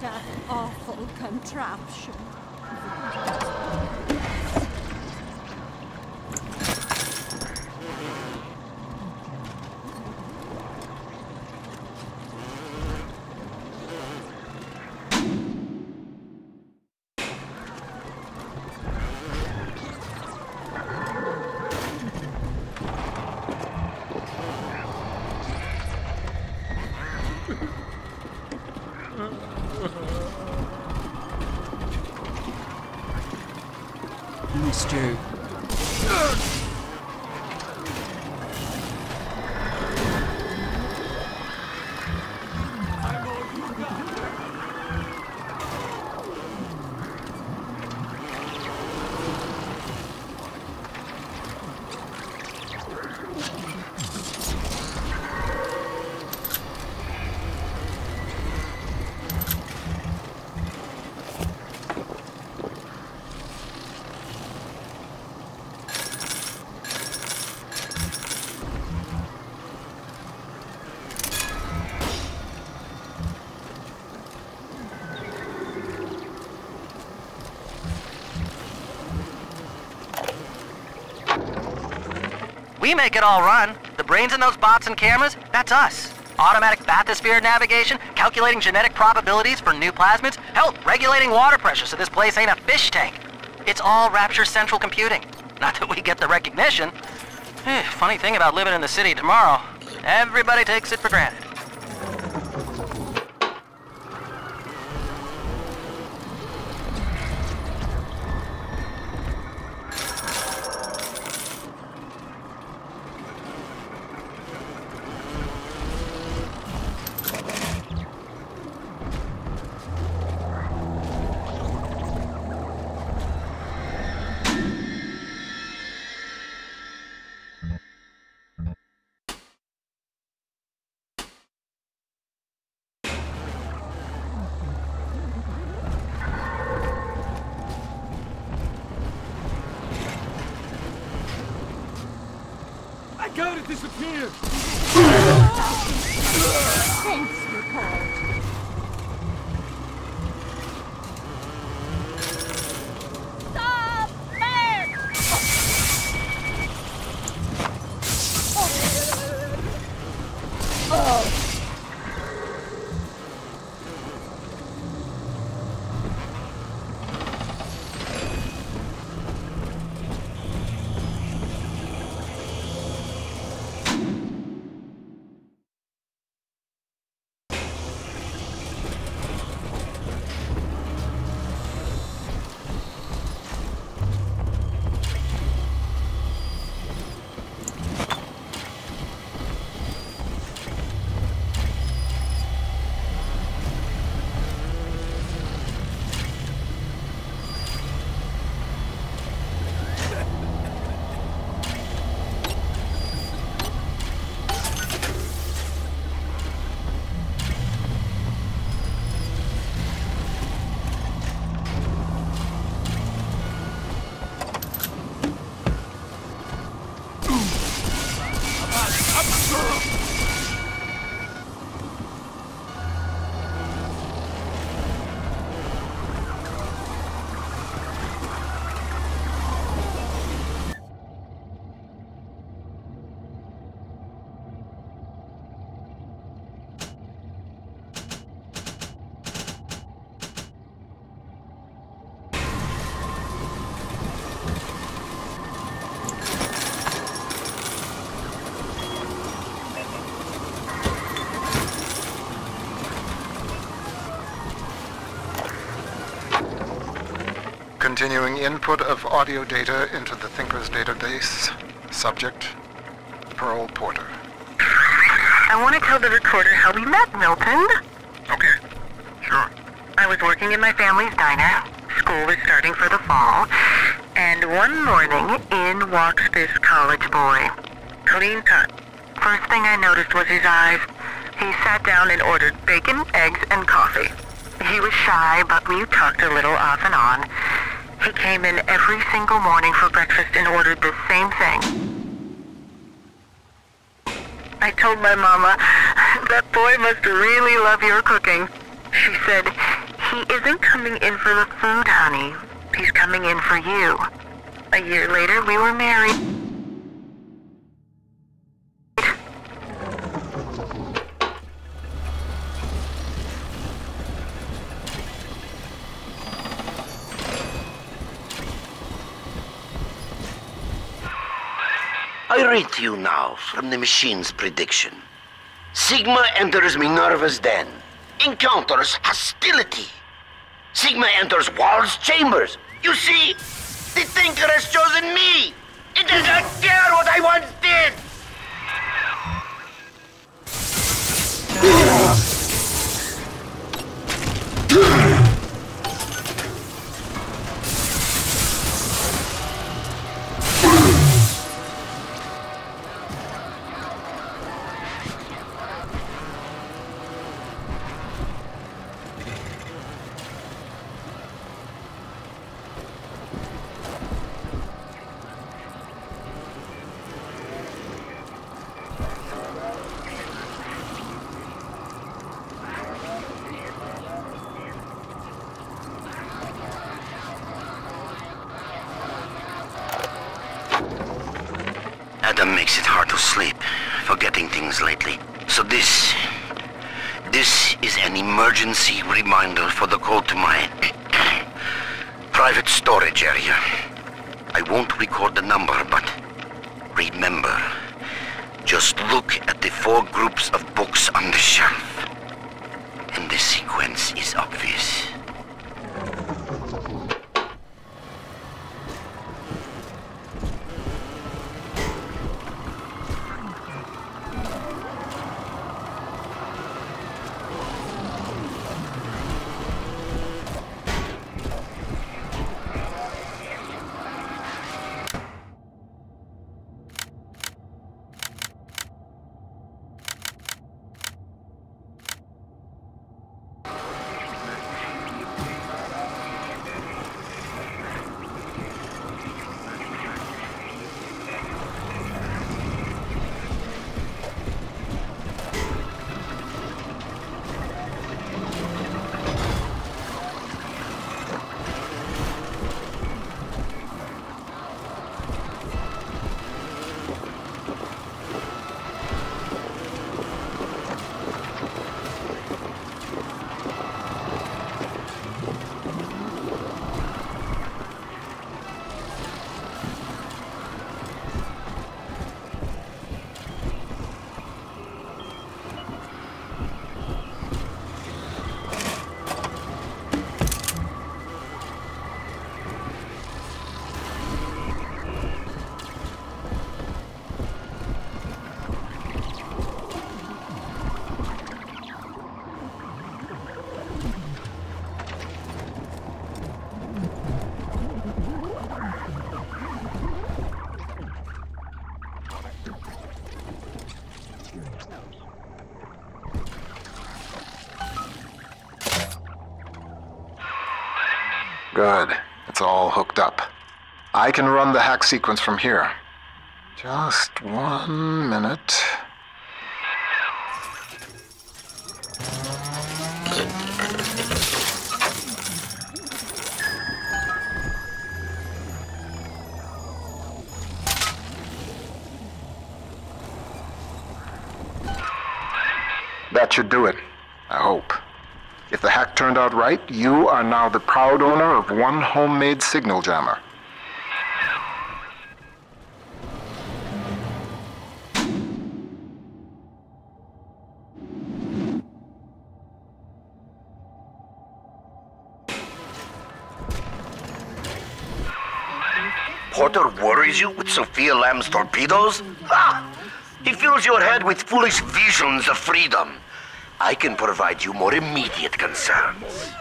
That awful contraption. We make it all run. The brains in those bots and cameras, that's us. Automatic bathysphere navigation, calculating genetic probabilities for new plasmids, hell, regulating water pressure so this place ain't a fish tank. It's all Rapture Central Computing. Not that we get the recognition. Eh, Funny thing about living in the city tomorrow, everybody takes it for granted. Disappear! Thanks, report. Stop Continuing input of audio data into the Thinkers database. Subject, Pearl Porter. I want to tell the recorder how we met, Milton. Okay, sure. I was working in my family's diner. School was starting for the fall. And one morning, in walks this college boy. Clean cut. First thing I noticed was his eyes. He sat down and ordered bacon, eggs, and coffee. He was shy, but we talked a little off and on. He came in every single morning for breakfast and ordered the same thing. I told my mama, that boy must really love your cooking. She said, he isn't coming in for the food, honey. He's coming in for you. A year later, we were married. To you now from the machine's prediction. Sigma enters Minerva's den, encounters hostility. Sigma enters Wahl's chambers. You see, the Thinker has chosen me. It does not care what I once did. Adam It's all hooked up. I can run the hack sequence from here. Just one minute. That should do it. I hope. If the hack turned out right, you are now the proud owner of one homemade signal jammer. Porter worries you with Sofia Lamb's torpedoes? Ah! He fills your head with foolish visions of freedom. I can provide you more immediate concerns.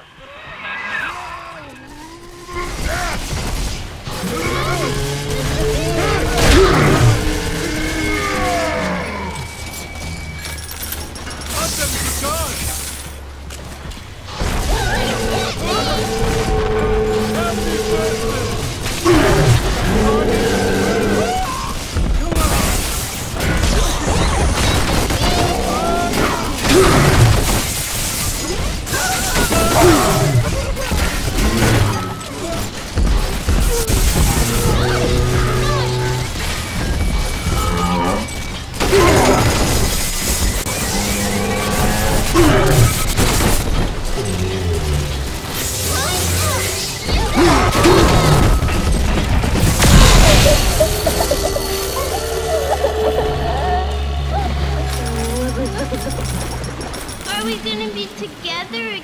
together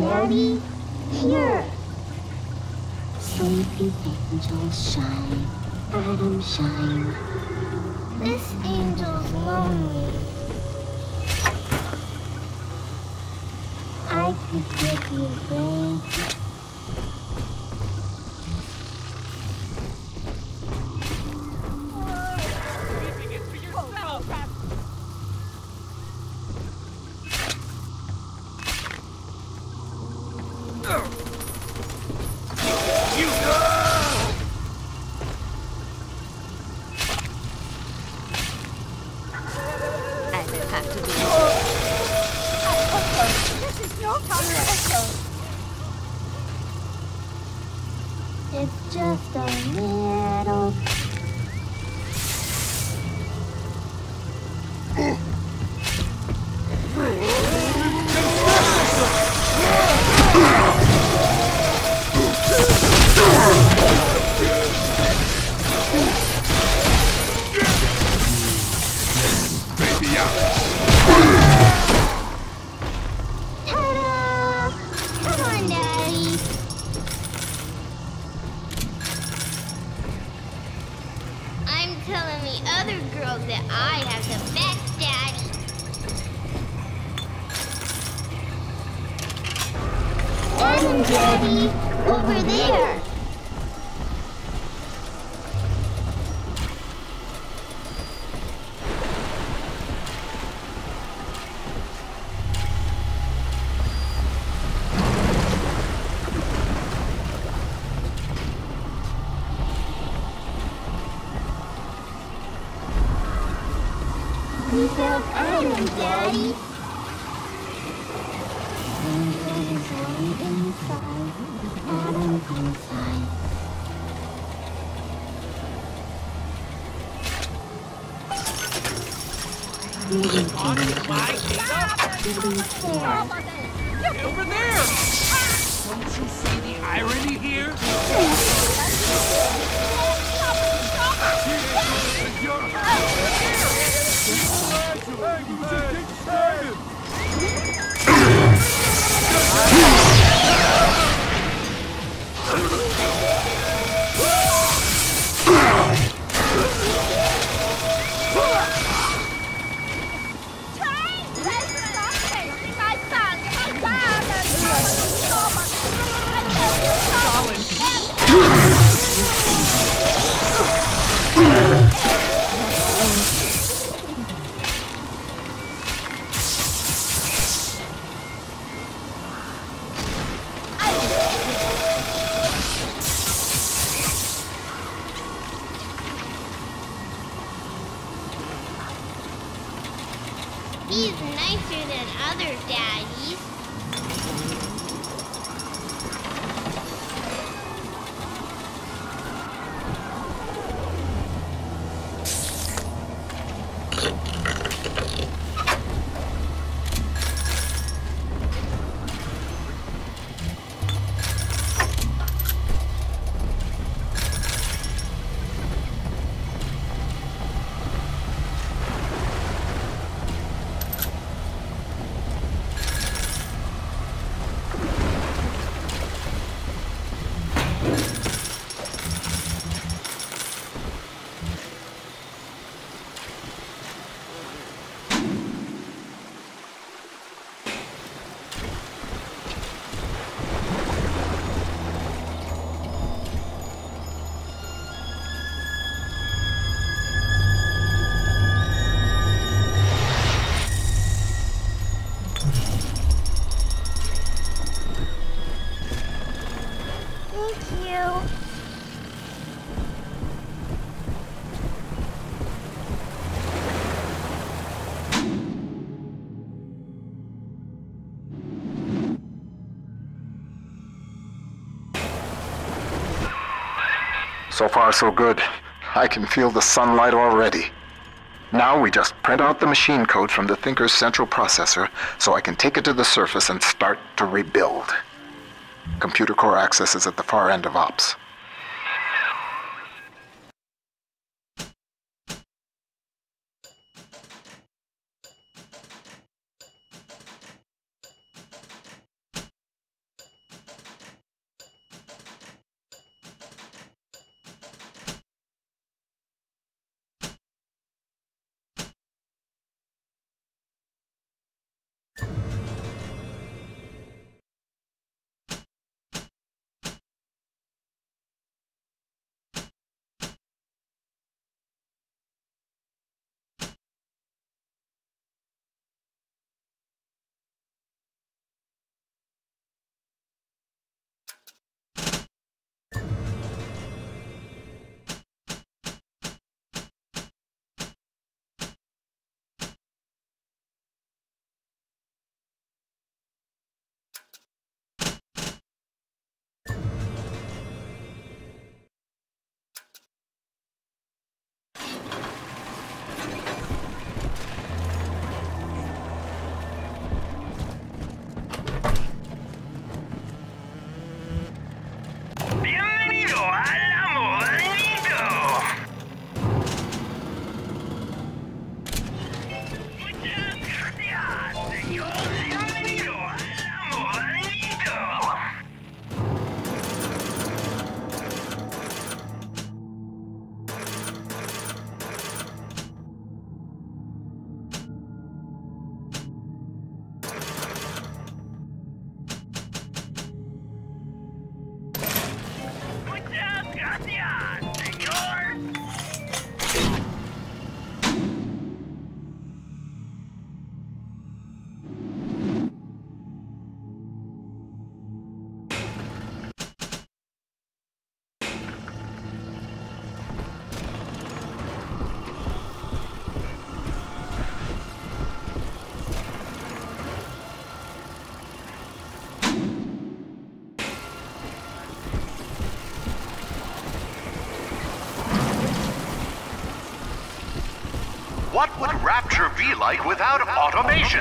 Daddy, here. Sleepy angels shine, Adam shine. This angel's lonely. I could give you baby. Over there! Don't you see the irony here? You're So far, so good. I can feel the sunlight already. Now we just print out the machine code from the Thinker's central processor so I can take it to the surface and start to rebuild. Computer core access is at the far end of ops. What would Rapture be like without automation?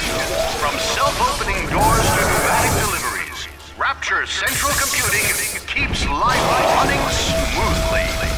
From self-opening doors to pneumatic deliveries, Rapture Central Computing keeps life running smoothly.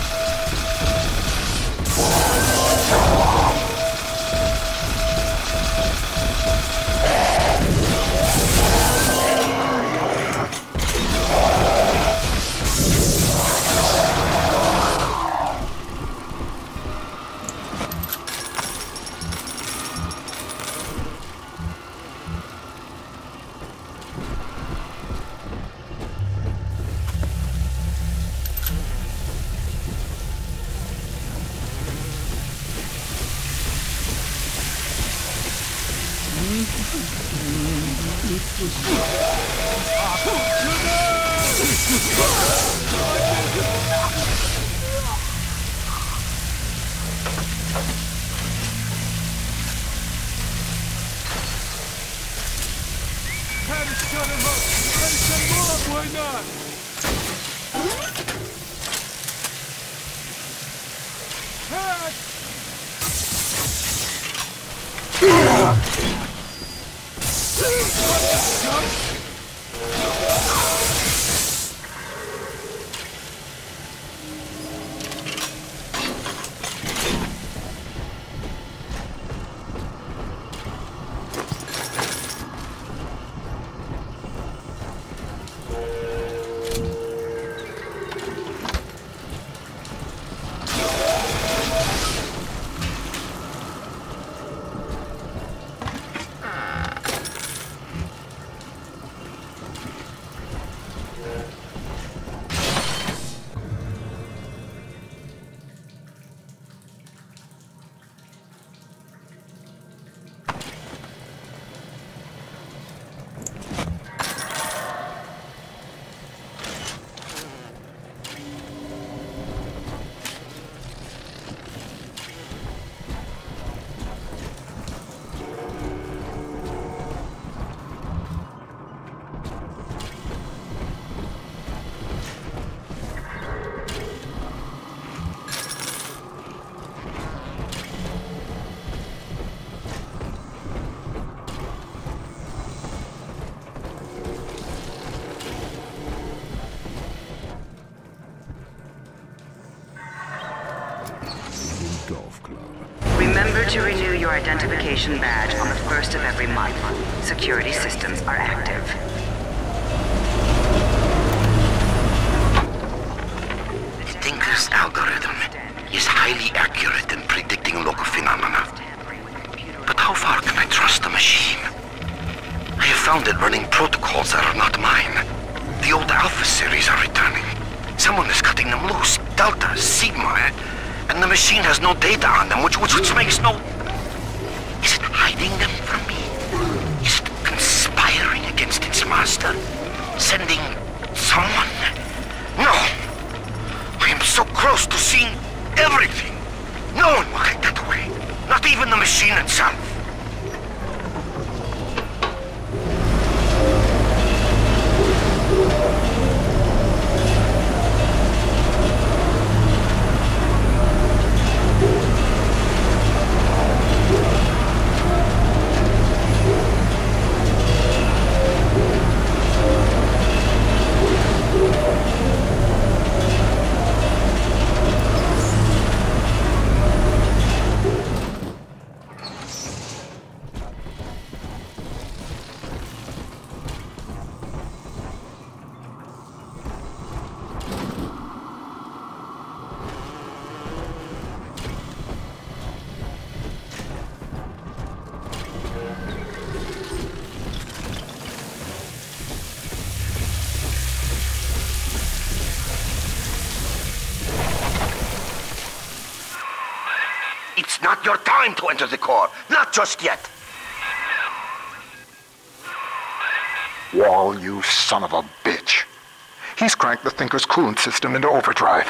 To renew your identification badge on the first of every month. Security systems are active. Machine has no data on them, which, which, which makes no... cranked coolant system into overdrive.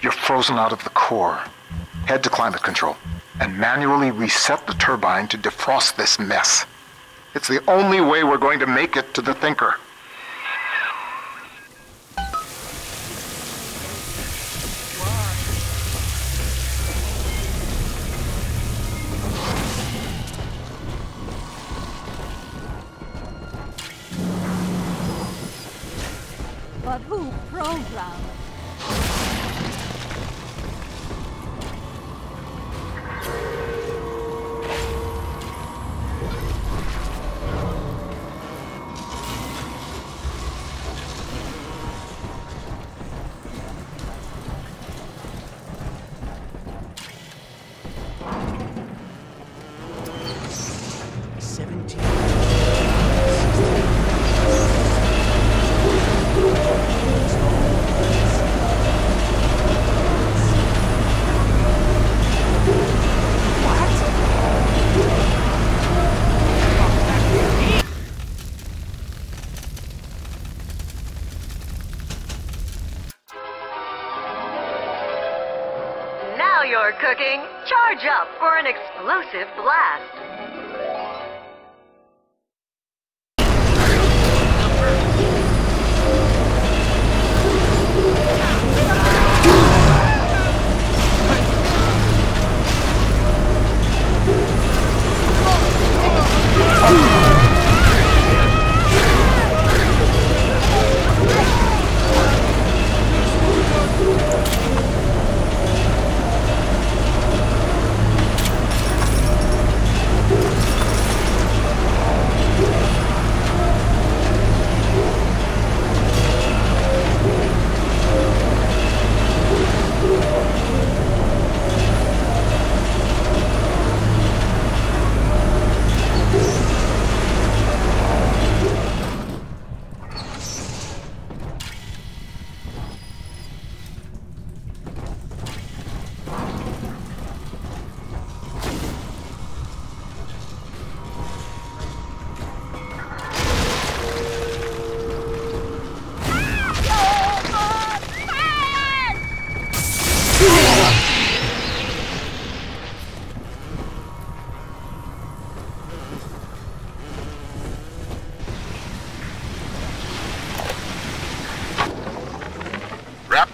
You're frozen out of the core. Head to climate control and manually reset the turbine to defrost this mess. It's the only way we're going to make it to the Thinker.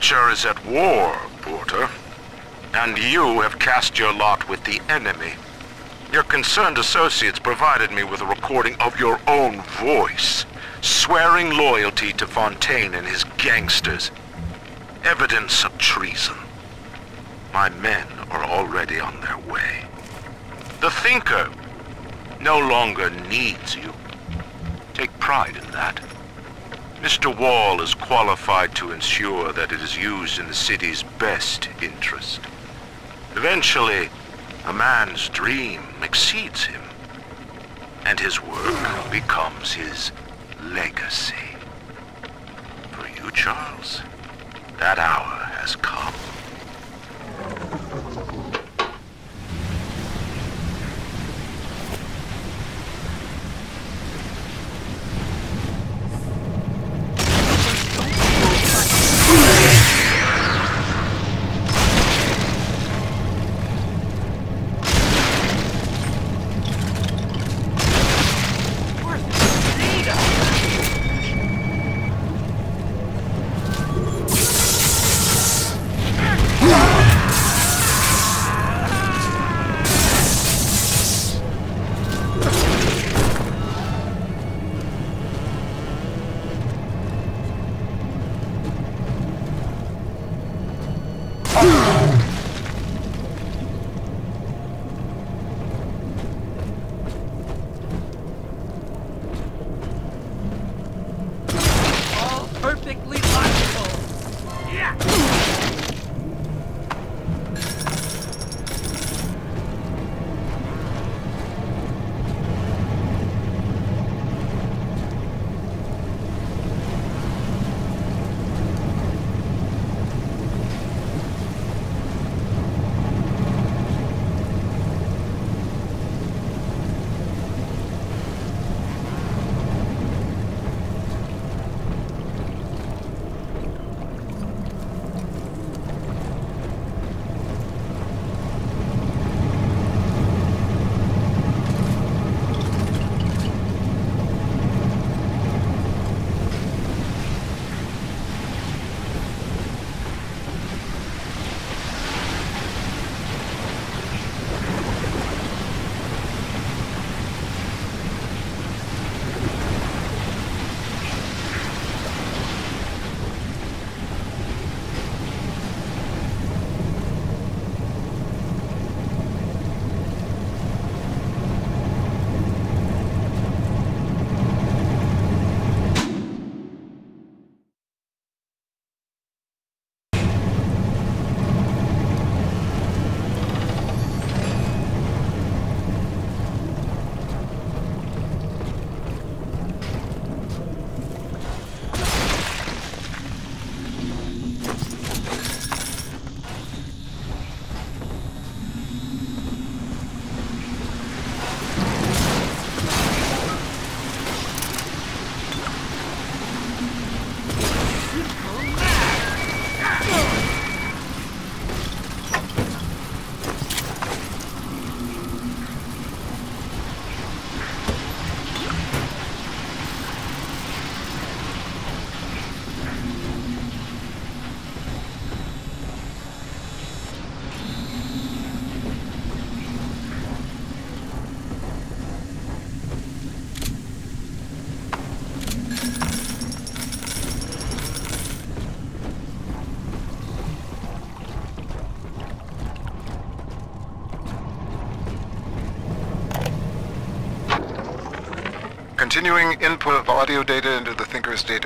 nature is at war, Porter. And you have cast your lot with the enemy. Your concerned associates provided me with a recording of your own voice, swearing loyalty to Fontaine and his gangsters. Evidence of treason. My men are already on their way. The Thinker no longer needs you. Take pride in that. Mr. Wahl is qualified to ensure that it is used in the city's best interest. Eventually, a man's dream exceeds him, and his work becomes his legacy. For you, Charles, that hour has come. continuing input of audio data into the thinker's data.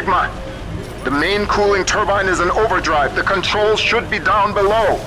Sigma. The main cooling turbine is in overdrive. The controls should be down below.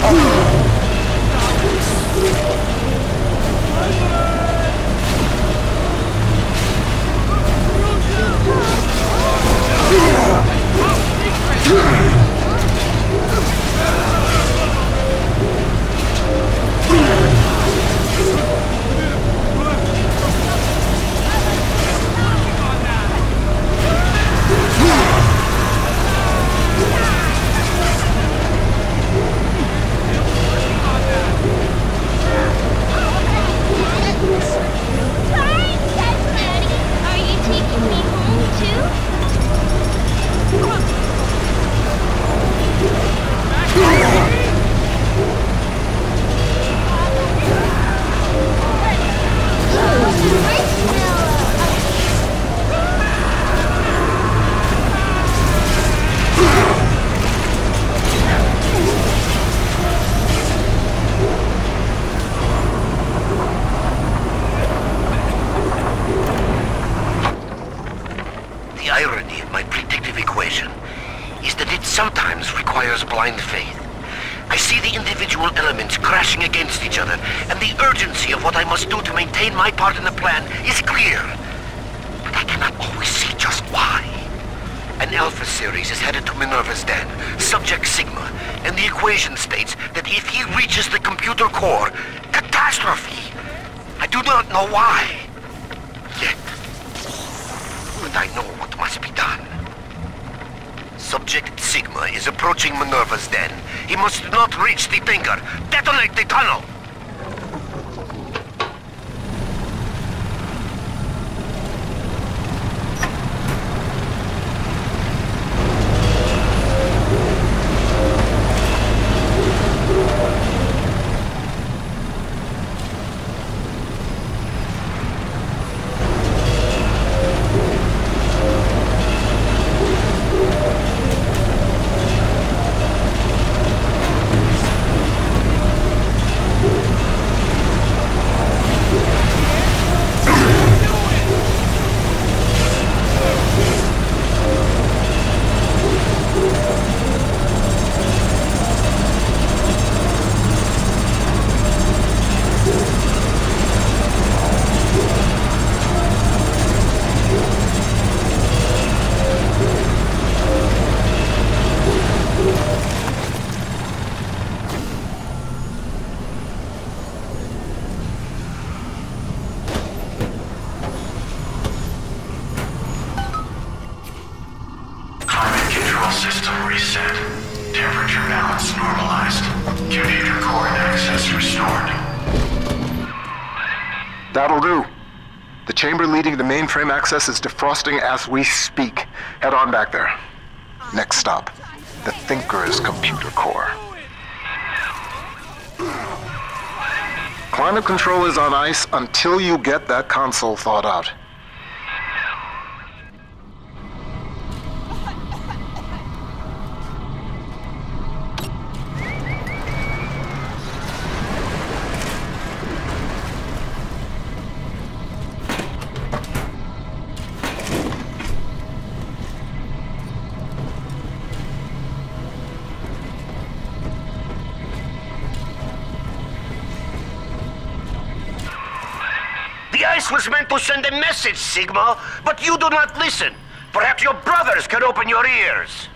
Hmm. Is defrosting as we speak. Head on back there. Next stop, the Thinker's computer core. Climate control is on ice until you get that console thawed out. Message, Sigma, but you do not listen. Perhaps your brothers can open your ears.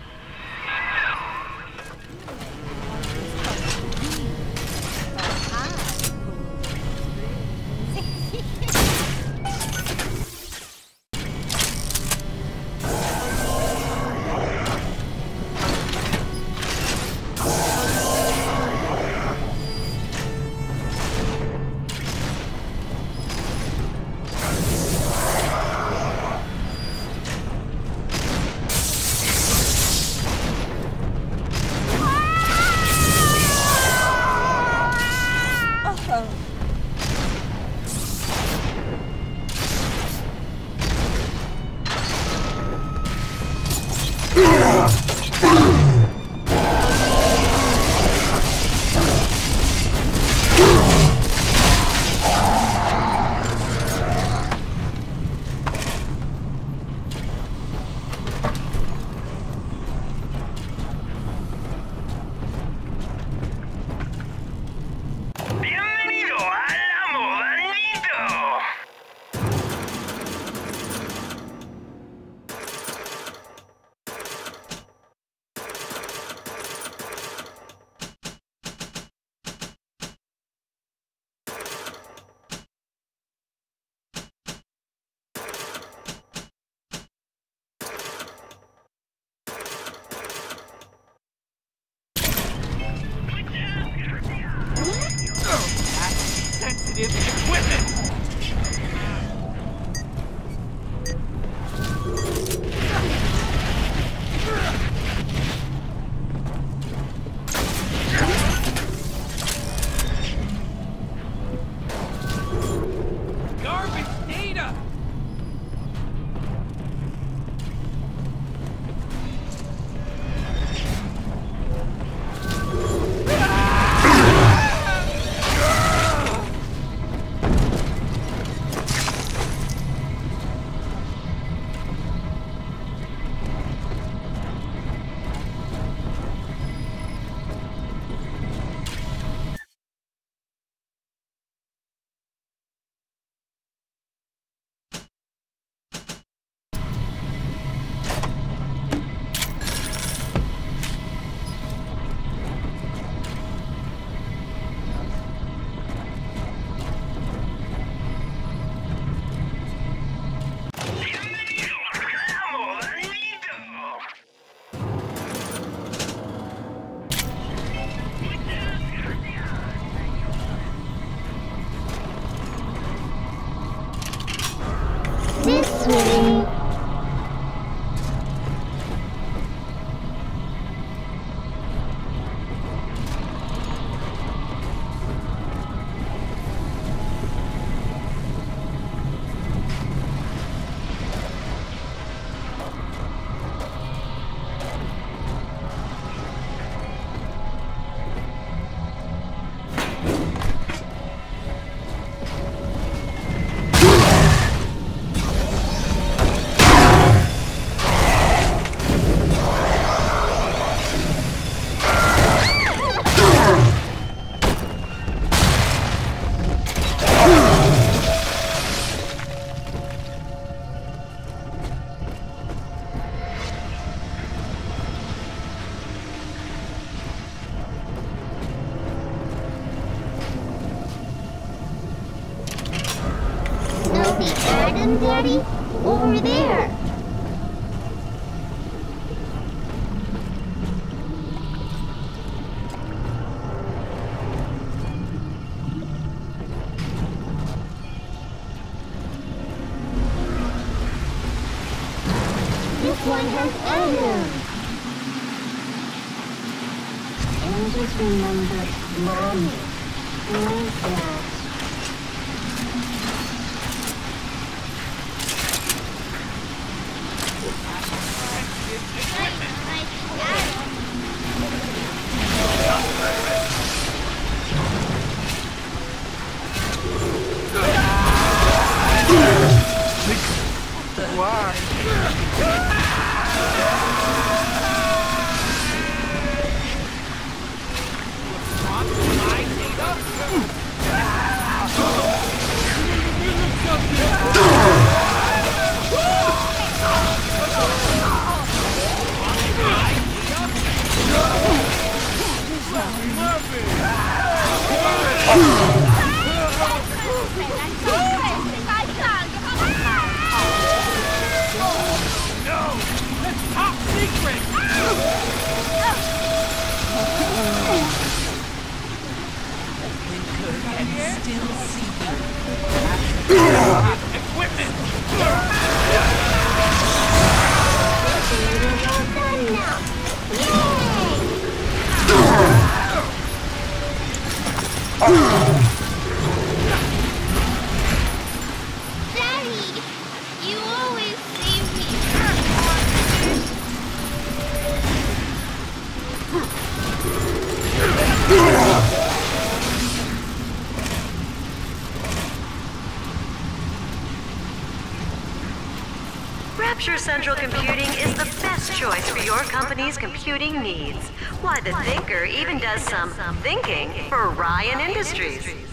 Central Computing is the best choice for your company's computing needs. Why, the Thinker even does some thinking for Ryan Industries.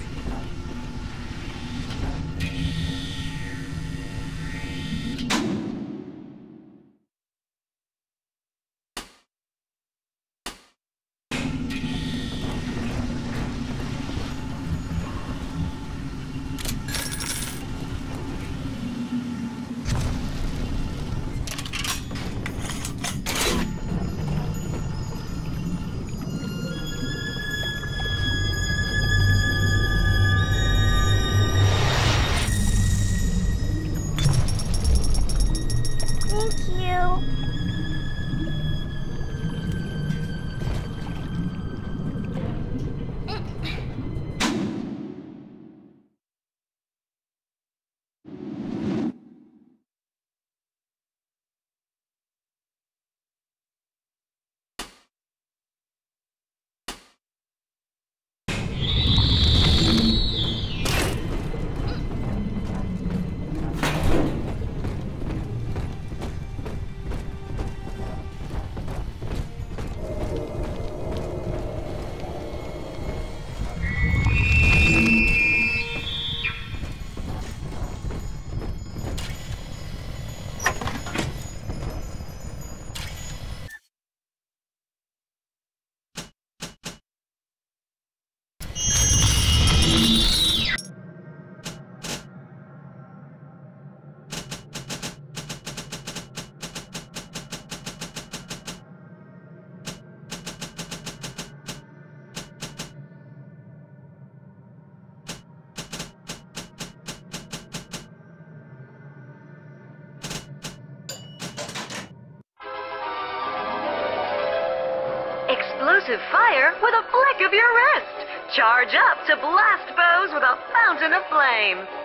Explosive fire with a flick of your wrist. Charge up to blast foes with a fountain of flame.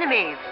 Enemies.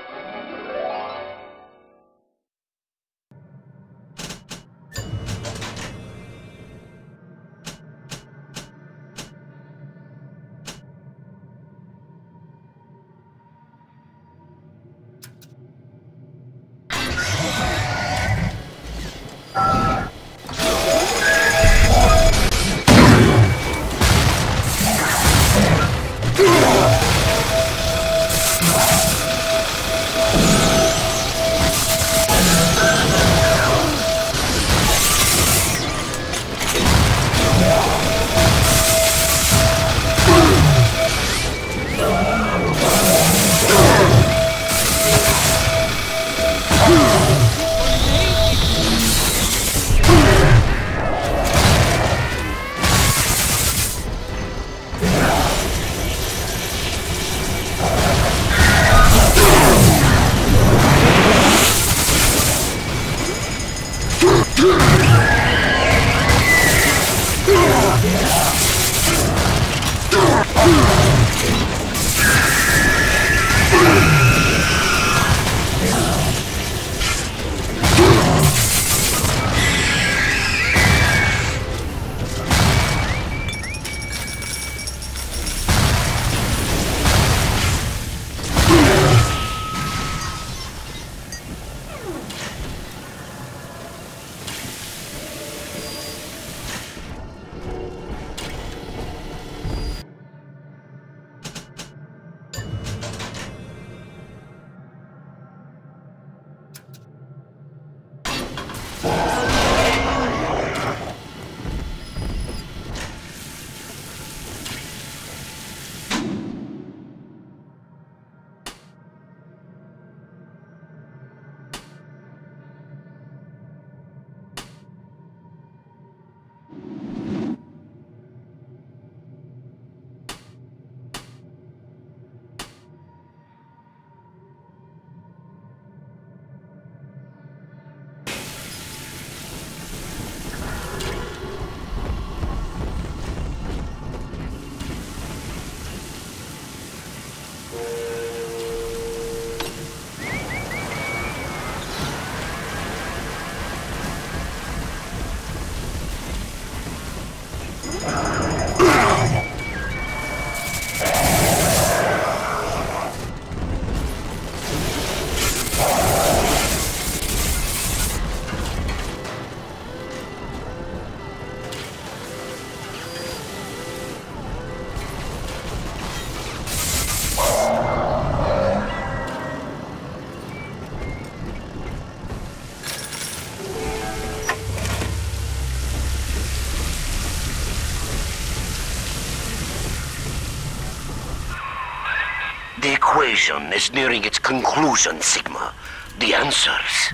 Equation is nearing its conclusion, Sigma. The answers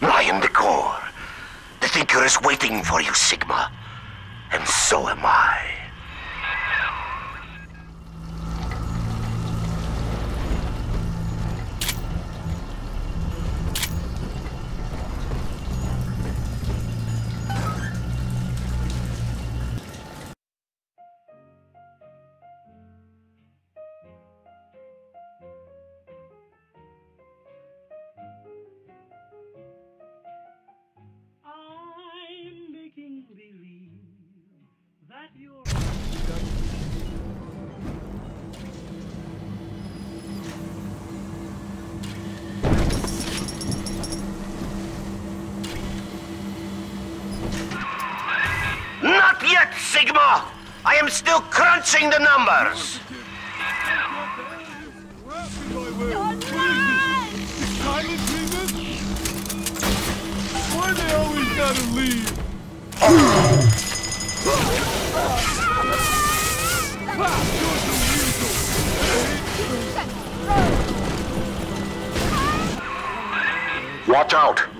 lie in the core. The Thinker is waiting for you, Sigma. And so am I. yet, Sigma! I am still crunching the numbers! Why they always gotta leave? Watch out!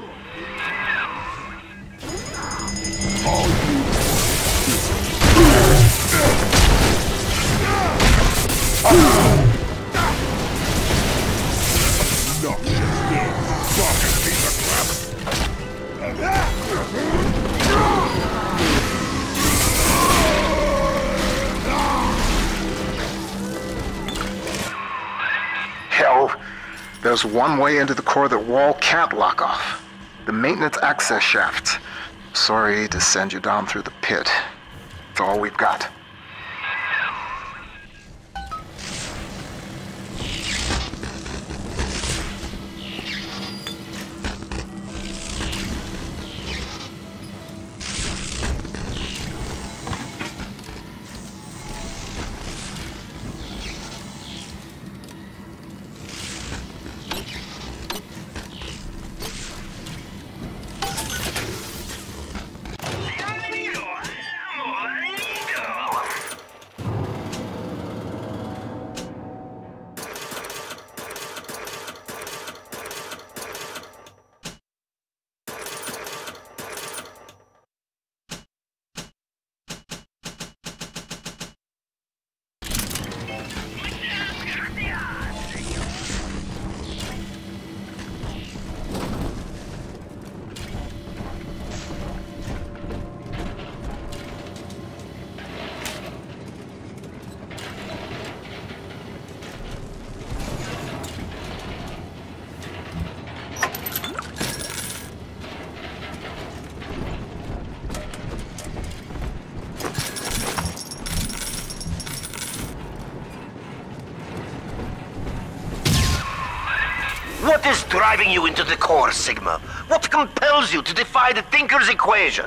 There's one way into the core that Wahl can't lock off. The maintenance access shaft. Sorry to send you down through the pit. It's all we've got. What is driving you into the core, Sigma? What compels you to defy the Thinker's equation?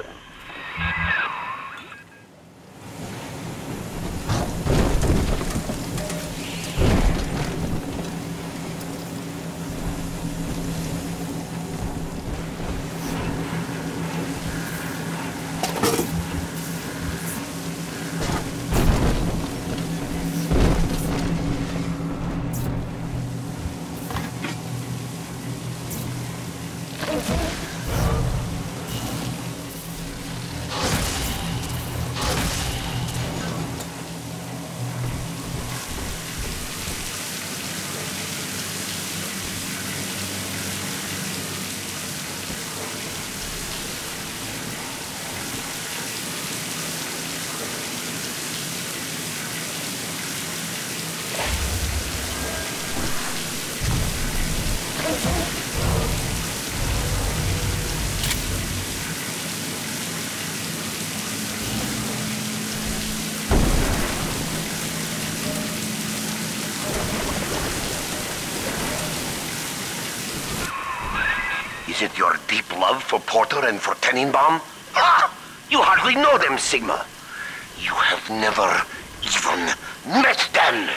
Porter and for Tenenbaum? Ah! You hardly know them, Sigma. You have never even met them.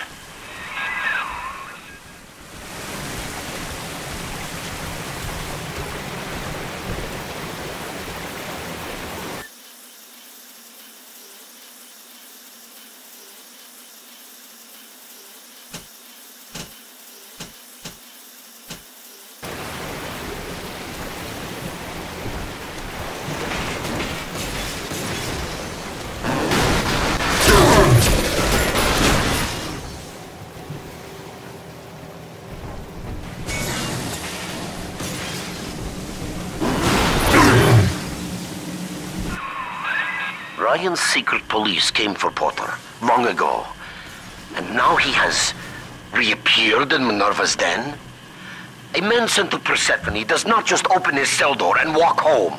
Ryan's secret police came for Porter long ago. And now he has reappeared in Minerva's den? A man sent to Persephone does not just open his cell door and walk home.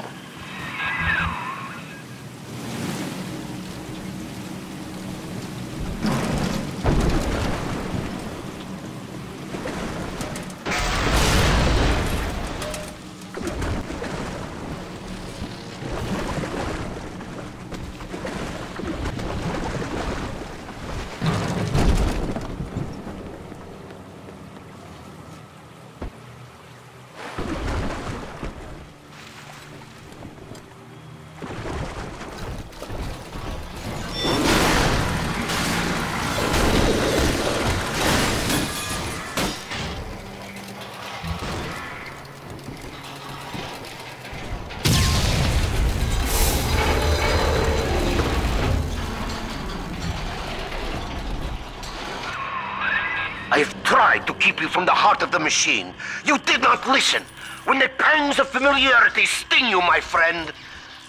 You from the heart of the machine. You did not listen. When the pangs of familiarity sting you, my friend,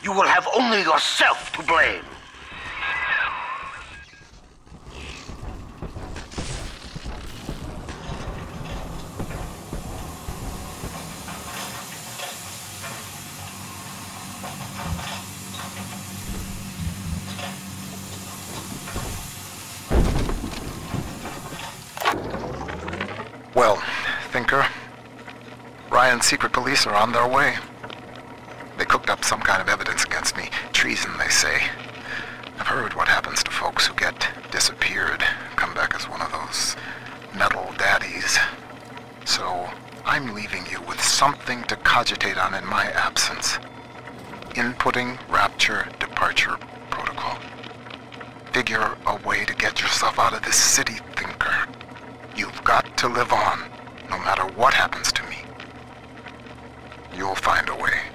you will have only yourself to blame. Secret police are on their way. They cooked up some kind of evidence against me. Treason, they say. I've heard what happens to folks who get disappeared, come back as one of those metal daddies. So, I'm leaving you with something to cogitate on in my absence. Inputting Rapture Departure Protocol. Figure a way to get yourself out of this city, Thinker. You've got to live on, no matter what happens. You'll find a way.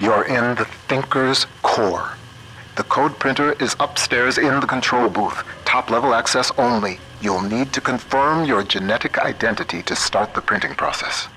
You're in the Thinker's core. The code printer is upstairs in the control booth. Top level access only. You'll need to confirm your genetic identity to start the printing process.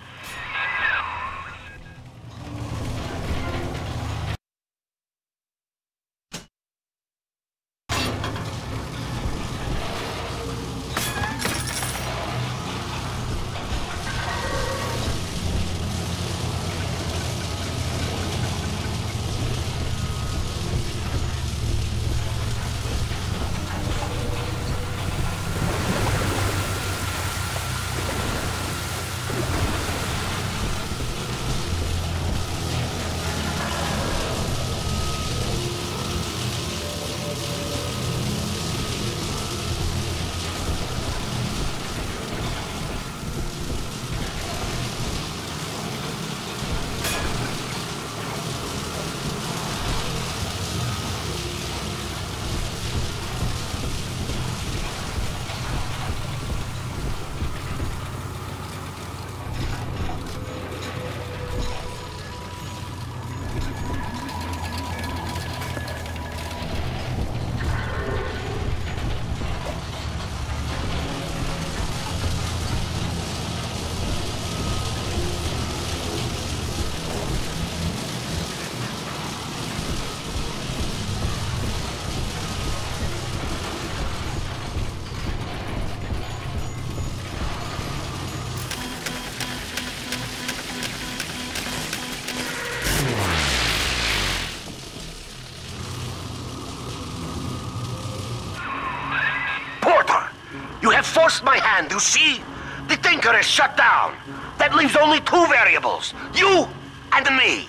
Hand, you see? The Thinker is shut down. That leaves only two variables, you and me.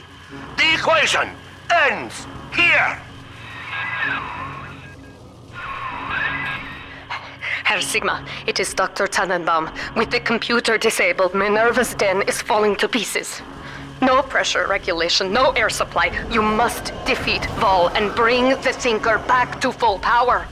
The equation ends here. Herr Sigma, it is Dr. Tenenbaum. With the computer disabled, Minerva's den is falling to pieces. No pressure regulation, no air supply. You must defeat Wahl and bring the Thinker back to full power.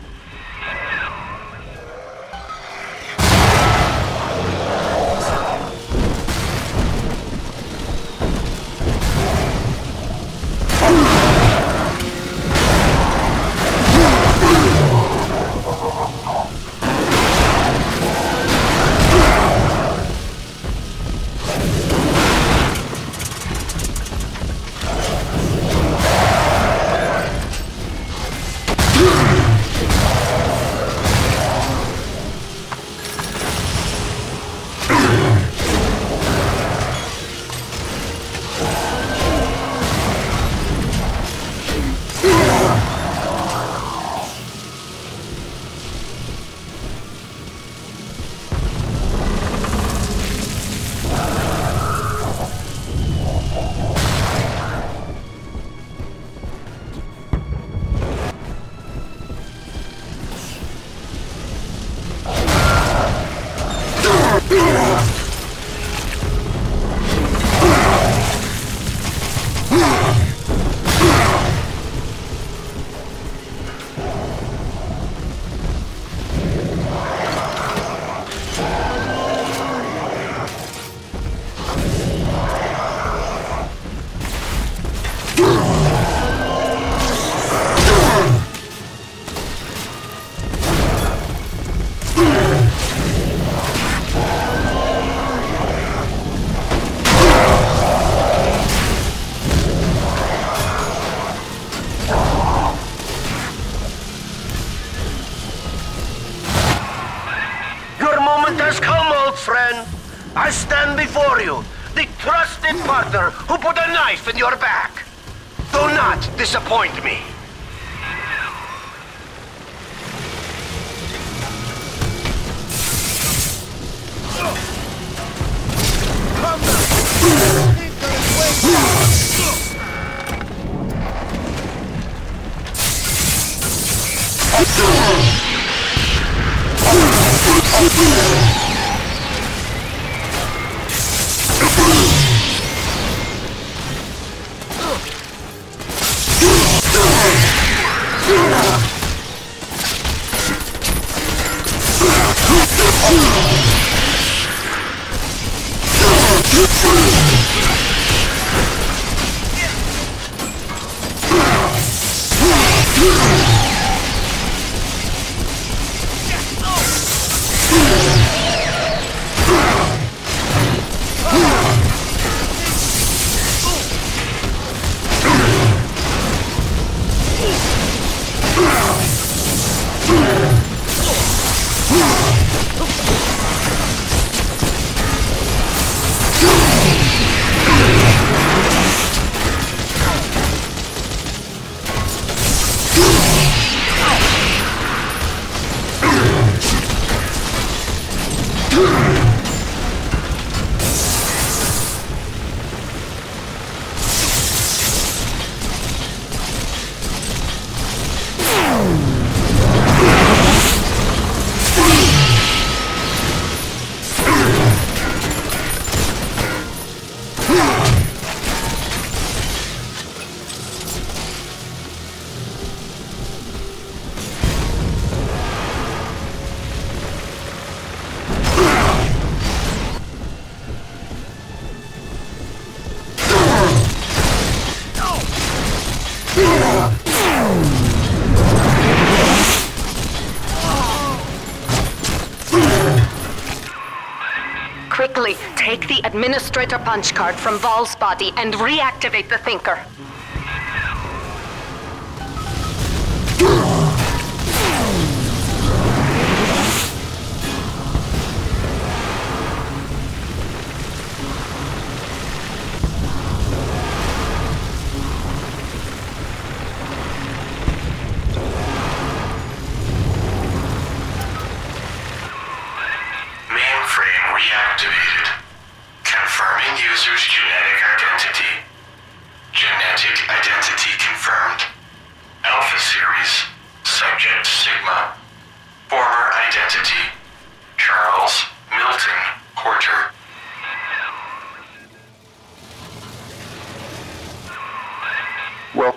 Punch card from Wahl's body and reactivate the thinker.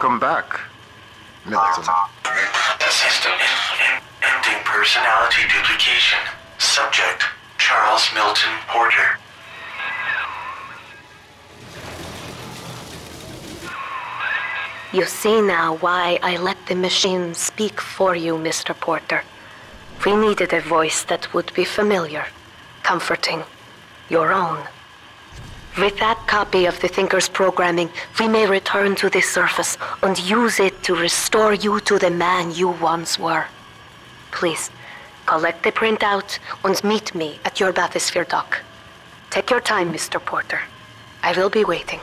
Welcome back, Milton. System en- ending personality duplication. Subject Charles Milton Porter. You see now why I let the machine speak for you, Mr. Porter. We needed a voice that would be familiar, comforting, your own. With that copy of the Thinker's programming, we may return to the surface and use it to restore you to the man you once were. Please, collect the printout and meet me at your bathysphere dock. Take your time, Mr. Porter. I will be waiting.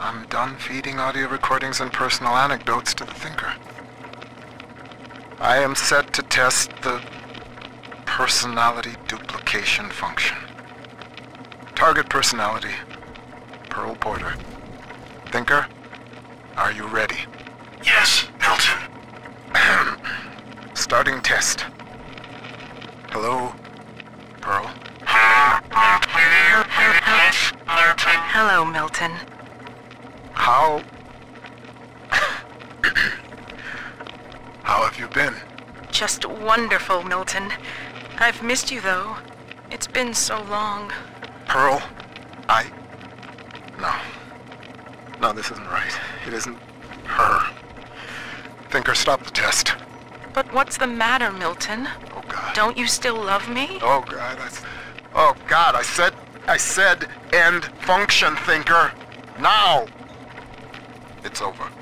I'm done feeding audio recordings and personal anecdotes to the Thinker. I am set to test the personality duplication function. Target personality, Pearl Porter. Thinker, are you ready? Yes, Milton. Starting test. Hello, Pearl. Hello, Milton. How... How have you been? Just wonderful, Milton. I've missed you, though. It's been so long. Pearl, I... No. No, this isn't right. It isn't her. Thinker, stop the test. But what's the matter, Milton? Oh, God. Don't you still love me? Oh, God, I... Oh, God, I said... I said end function, Thinker. Now! It's over.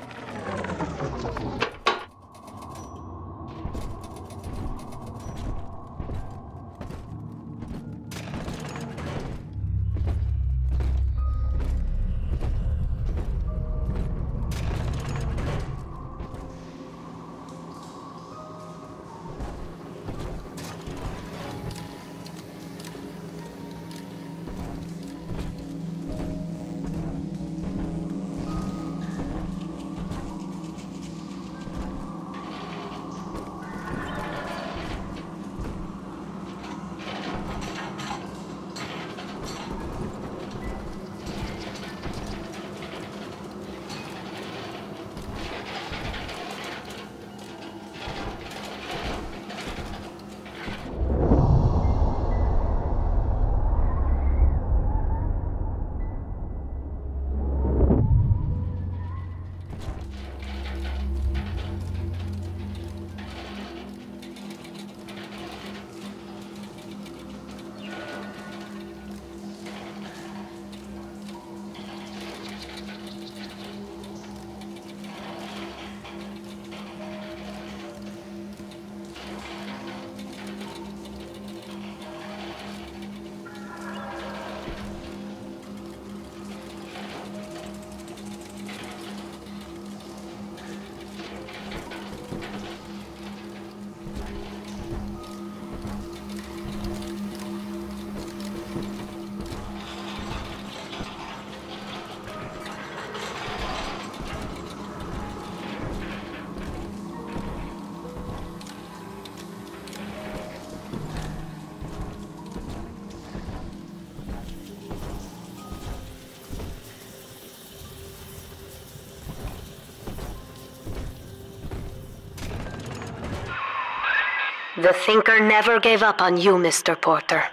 The Thinker never gave up on you, Mr. Porter.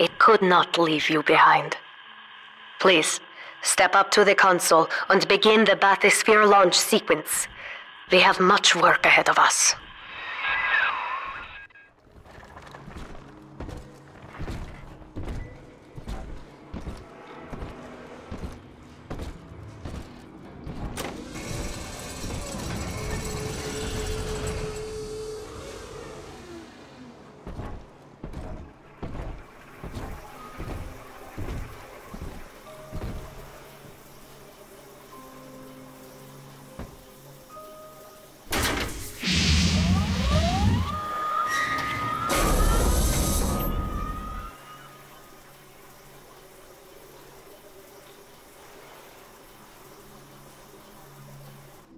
It could not leave you behind. Please, step up to the console and begin the bathysphere launch sequence. We have much work ahead of us.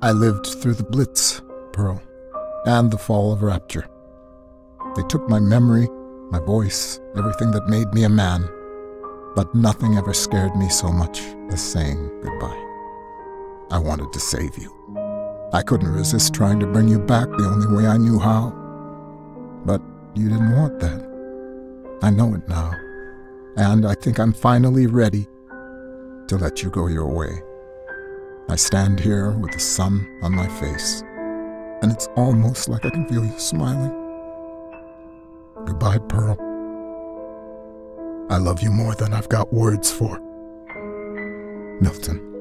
I lived through the Blitz, Pearl, and the fall of Rapture. They took my memory, my voice, everything that made me a man, but nothing ever scared me so much as saying goodbye. I wanted to save you. I couldn't resist trying to bring you back the only way I knew how. But you didn't want that. I know it now, and I think I'm finally ready to let you go your way. I stand here with the sun on my face, and it's almost like I can feel you smiling. Goodbye, Pearl. I love you more than I've got words for. Milton.